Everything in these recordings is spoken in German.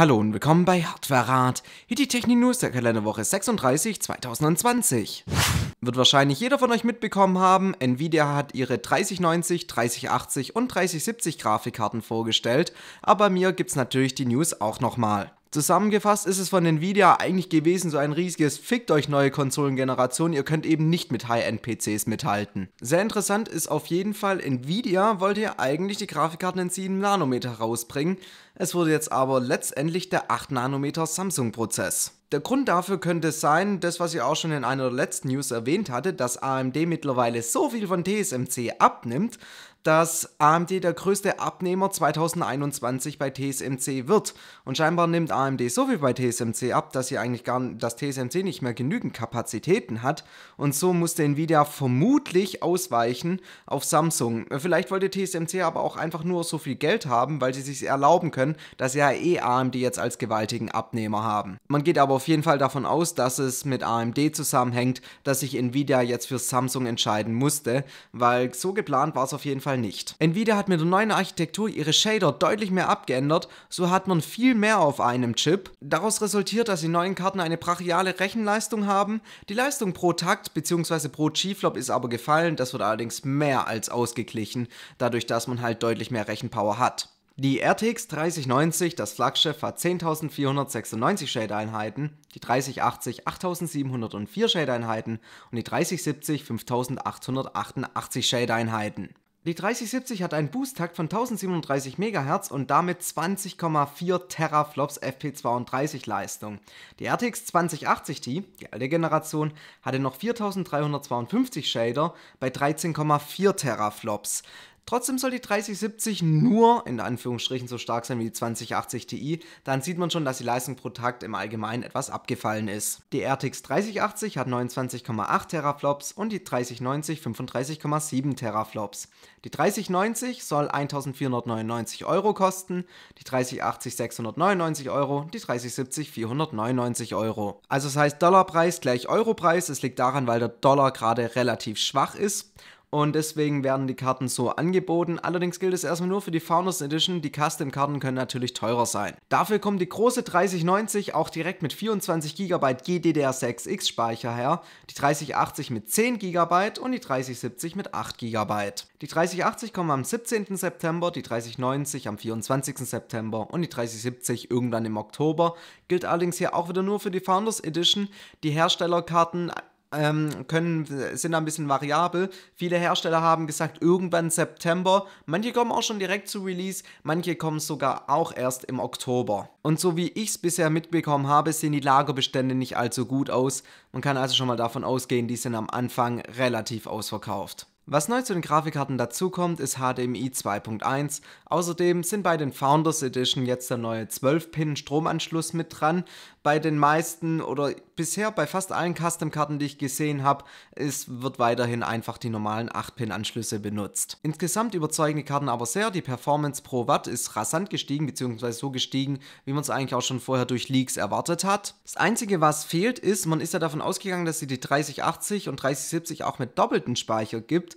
Hallo und willkommen bei Hardware-Rat. Hier die Technik-News der Kalenderwoche 36 2020. Wird wahrscheinlich jeder von euch mitbekommen haben, Nvidia hat ihre 3090, 3080 und 3070 Grafikkarten vorgestellt, aber mir gibt es natürlich die News auch nochmal. Zusammengefasst ist es von Nvidia eigentlich gewesen so ein riesiges Fickt euch neue Konsolengeneration, ihr könnt eben nicht mit High-End-PCs mithalten. Sehr interessant ist auf jeden Fall, Nvidia wollte ja eigentlich die Grafikkarten in 7 Nanometer rausbringen, es wurde jetzt aber letztendlich der 8 Nanometer Samsung-Prozess. Der Grund dafür könnte sein, das was ich auch schon in einer der letzten News erwähnt hatte, dass AMD mittlerweile so viel von TSMC abnimmt, dass AMD der größte Abnehmer 2021 bei TSMC wird. Und scheinbar nimmt AMD so viel bei TSMC ab, dass sie eigentlich gar dass TSMC nicht mehr genügend Kapazitäten hat. Und so musste Nvidia vermutlich ausweichen auf Samsung. Vielleicht wollte TSMC aber auch einfach nur so viel Geld haben, weil sie sich erlauben können, dass sie ja eh AMD jetzt als gewaltigen Abnehmer haben. Man geht aber auf jeden Fall davon aus, dass es mit AMD zusammenhängt, dass sich Nvidia jetzt für Samsung entscheiden musste, weil so geplant war es auf jeden Fall nicht. Nvidia hat mit der neuen Architektur ihre Shader deutlich mehr abgeändert, so hat man viel mehr auf einem Chip. Daraus resultiert, dass die neuen Karten eine brachiale Rechenleistung haben. Die Leistung pro Takt bzw. pro G-Flop ist aber gefallen, das wird allerdings mehr als ausgeglichen, dadurch dass man halt deutlich mehr Rechenpower hat. Die RTX 3090, das Flaggschiff, hat 10.496 Shade-Einheiten, die 3080 8.704 Shade-Einheiten und die 3070 5.888 Shade-Einheiten. Die 3070 hat einen Boosttakt von 1037 MHz und damit 20,4 Teraflops FP32 Leistung. Die RTX 2080 Ti, die alte Generation, hatte noch 4352 Shader bei 13,4 Teraflops. Trotzdem soll die 3070 nur in Anführungsstrichen so stark sein wie die 2080 Ti, dann sieht man schon, dass die Leistung pro Takt im Allgemeinen etwas abgefallen ist. Die RTX 3080 hat 29,8 Teraflops und die 3090 35,7 Teraflops. Die 3090 soll 1499 Euro kosten, die 3080 699 Euro, die 3070 499 Euro. Also das heißt Dollarpreis gleich Europreis, es liegt daran, weil der Dollar gerade relativ schwach ist und deswegen werden die Karten so angeboten. Allerdings gilt es erstmal nur für die Founders Edition. Die Custom-Karten können natürlich teurer sein. Dafür kommt die große 3090 auch direkt mit 24 GB GDDR6X Speicher her, die 3080 mit 10 GB und die 3070 mit 8 GB. Die 3080 kommen am 17. September, die 3090 am 24. September und die 3070 irgendwann im Oktober. Gilt allerdings hier auch wieder nur für die Founders Edition. Die Herstellerkarten ähm, können, sind ein bisschen variabel. Viele Hersteller haben gesagt, irgendwann September. Manche kommen auch schon direkt zu Release, manche kommen sogar auch erst im Oktober. Und so wie ich es bisher mitbekommen habe, sehen die Lagerbestände nicht allzu gut aus. Man kann also schon mal davon ausgehen, die sind am Anfang relativ ausverkauft. Was neu zu den Grafikkarten dazukommt, ist HDMI 2.1. Außerdem sind bei den Founders Edition jetzt der neue 12-Pin-Stromanschluss mit dran. Bei den meisten oder bisher bei fast allen Custom-Karten, die ich gesehen habe, wird weiterhin einfach die normalen 8-Pin-Anschlüsse benutzt. Insgesamt überzeugen die Karten aber sehr. Die Performance pro Watt ist rasant gestiegen, beziehungsweise so gestiegen, wie man es eigentlich auch schon vorher durch Leaks erwartet hat. Das Einzige, was fehlt, ist, man ist ja davon ausgegangen, dass sie die 3080 und 3070 auch mit doppelten Speicher gibt.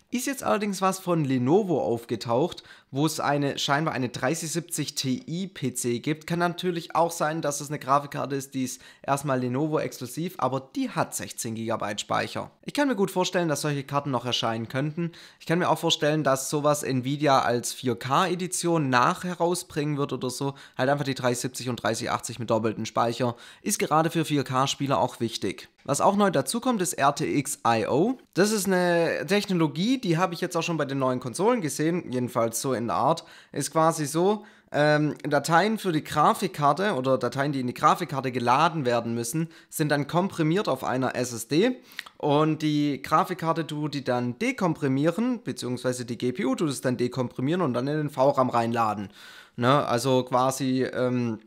Ist jetzt allerdings was von Lenovo aufgetaucht, wo es eine scheinbar eine 3070 Ti PC gibt. Kann natürlich auch sein, dass es eine Grafikkarte ist, die ist erstmal Lenovo exklusiv, aber die hat 16 GB Speicher. Ich kann mir gut vorstellen, dass solche Karten noch erscheinen könnten. Ich kann mir auch vorstellen, dass sowas Nvidia als 4K Edition nach herausbringen wird oder so. Halt einfach die 3070 und 3080 mit doppeltem Speicher. Ist gerade für 4K Spieler auch wichtig. Was auch neu dazu kommt, ist RTX IO. Das ist eine Technologie, die habe ich jetzt auch schon bei den neuen Konsolen gesehen, jedenfalls so in der Art. Ist quasi so, ähm, Dateien für die Grafikkarte oder Dateien, die in die Grafikkarte geladen werden müssen, sind dann komprimiert auf einer SSD und die Grafikkarte tut die dann dekomprimieren, beziehungsweise die GPU tut es dann dekomprimieren und dann in den VRAM reinladen. Ne? Also quasi ähm,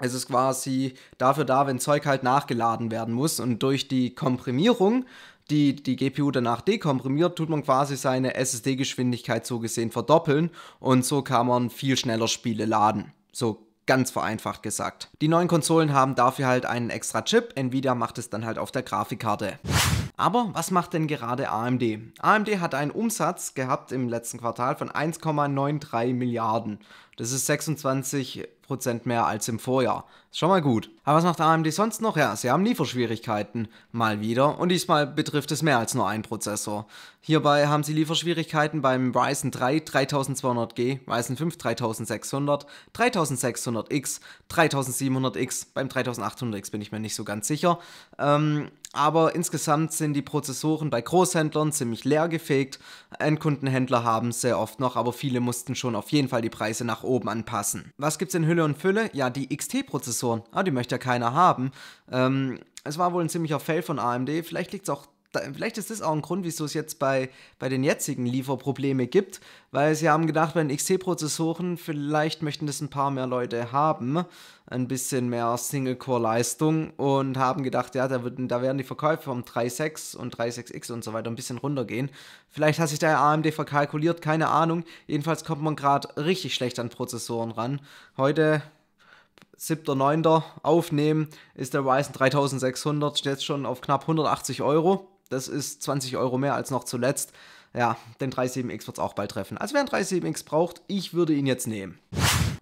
es ist quasi dafür da, wenn Zeug halt nachgeladen werden muss und durch die Komprimierung, die die GPU danach dekomprimiert, tut man quasi seine SSD-Geschwindigkeit so gesehen verdoppeln und so kann man viel schneller Spiele laden. So ganz vereinfacht gesagt. Die neuen Konsolen haben dafür halt einen extra Chip, Nvidia macht es dann halt auf der Grafikkarte. Aber was macht denn gerade AMD? AMD hat einen Umsatz gehabt im letzten Quartal von 1,93 Milliarden. Das ist 26 Prozent mehr als im Vorjahr. Ist schon mal gut. Aber was macht AMD sonst noch? Ja, sie haben Lieferschwierigkeiten. Mal wieder. Und diesmal betrifft es mehr als nur einen Prozessor. Hierbei haben sie Lieferschwierigkeiten beim Ryzen 3 3200G, Ryzen 5 3600, 3600X, 3700X. Beim 3800X bin ich mir nicht so ganz sicher. Ähm, aber insgesamt sind die Prozessoren bei Großhändlern ziemlich leer gefegt. Endkundenhändler haben sehr oft noch, aber viele mussten schon auf jeden Fall die Preise nach oben anpassen. Was gibt es in Hülle und Fülle? Ja, die XT-Prozessoren. Ah, die möchte ja keiner haben. Ähm, es war wohl ein ziemlicher Fail von AMD. Vielleicht liegt es auch vielleicht ist das auch ein Grund, wieso es jetzt bei, bei den jetzigen Lieferprobleme gibt, weil sie haben gedacht, bei den XT-Prozessoren, vielleicht möchten das ein paar mehr Leute haben, ein bisschen mehr Single-Core-Leistung und haben gedacht, ja, da, wird, da werden die Verkäufe vom 3.6 und 3.6X und so weiter ein bisschen runtergehen. Vielleicht hat sich der AMD verkalkuliert, keine Ahnung. Jedenfalls kommt man gerade richtig schlecht an Prozessoren ran. Heute 7.9. aufnehmen, ist der Ryzen 3600 jetzt schon auf knapp 180 Euro. Das ist 20 Euro mehr als noch zuletzt. Ja, den 37X wird es auch bald treffen. Also wer einen 37X braucht, ich würde ihn jetzt nehmen.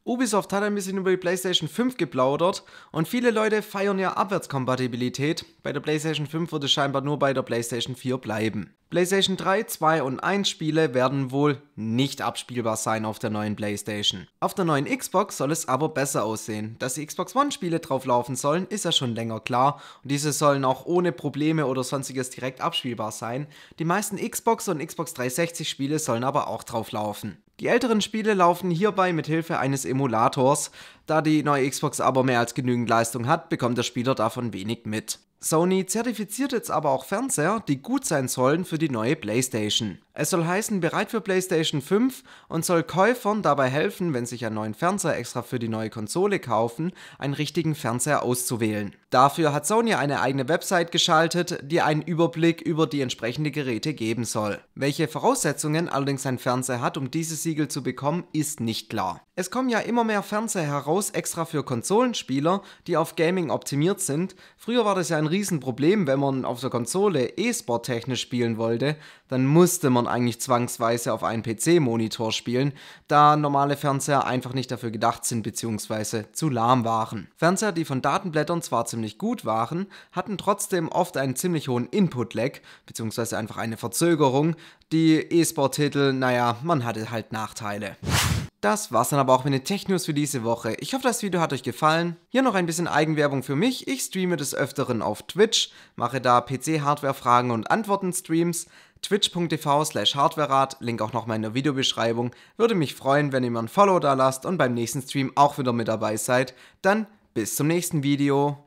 Ubisoft hat ein bisschen über die PlayStation 5 geplaudert und viele Leute feiern ja Abwärtskompatibilität. Bei der PlayStation 5 wird es scheinbar nur bei der PlayStation 4 bleiben. PlayStation 3, 2 und 1 Spiele werden wohl nicht abspielbar sein auf der neuen PlayStation. Auf der neuen Xbox soll es aber besser aussehen. Dass die Xbox One Spiele drauf laufen sollen, ist ja schon länger klar und diese sollen auch ohne Probleme oder sonstiges direkt abspielbar sein. Die meisten Xbox und Xbox 360 Spiele sollen aber auch drauf laufen. Die älteren Spiele laufen hierbei mit Hilfe eines Emulators. Da die neue Xbox aber mehr als genügend Leistung hat, bekommt der Spieler davon wenig mit. Sony zertifiziert jetzt aber auch Fernseher, die gut sein sollen für die neue PlayStation. Es soll heißen, bereit für PlayStation 5 und soll Käufern dabei helfen, wenn sich einen neuen Fernseher extra für die neue Konsole kaufen, einen richtigen Fernseher auszuwählen. Dafür hat Sony eine eigene Website geschaltet, die einen Überblick über die entsprechenden Geräte geben soll. Welche Voraussetzungen allerdings ein Fernseher hat, um dieses Siegel zu bekommen, ist nicht klar. Es kommen ja immer mehr Fernseher heraus, extra für Konsolenspieler, die auf Gaming optimiert sind. Früher war das ja ein Riesenproblem, wenn man auf der Konsole E-Sport technisch spielen wollte, dann musste man eigentlich zwangsweise auf einen PC-Monitor spielen, da normale Fernseher einfach nicht dafür gedacht sind bzw. zu lahm waren. Fernseher, die von Datenblättern zwar ziemlich gut waren, hatten trotzdem oft einen ziemlich hohen Input-Lag bzw. einfach eine Verzögerung. Die E-Sport-Titel, naja, man hatte halt Nachteile. Das war's dann aber auch mit den Tech-News für diese Woche. Ich hoffe, das Video hat euch gefallen. Hier noch ein bisschen Eigenwerbung für mich. Ich streame des Öfteren auf Twitch, mache da PC-Hardware-Fragen und Antworten-Streams twitch.tv slash hardwarerat, Link auch nochmal in der Videobeschreibung. Würde mich freuen, wenn ihr mir ein Follow da lasst und beim nächsten Stream auch wieder mit dabei seid. Dann bis zum nächsten Video.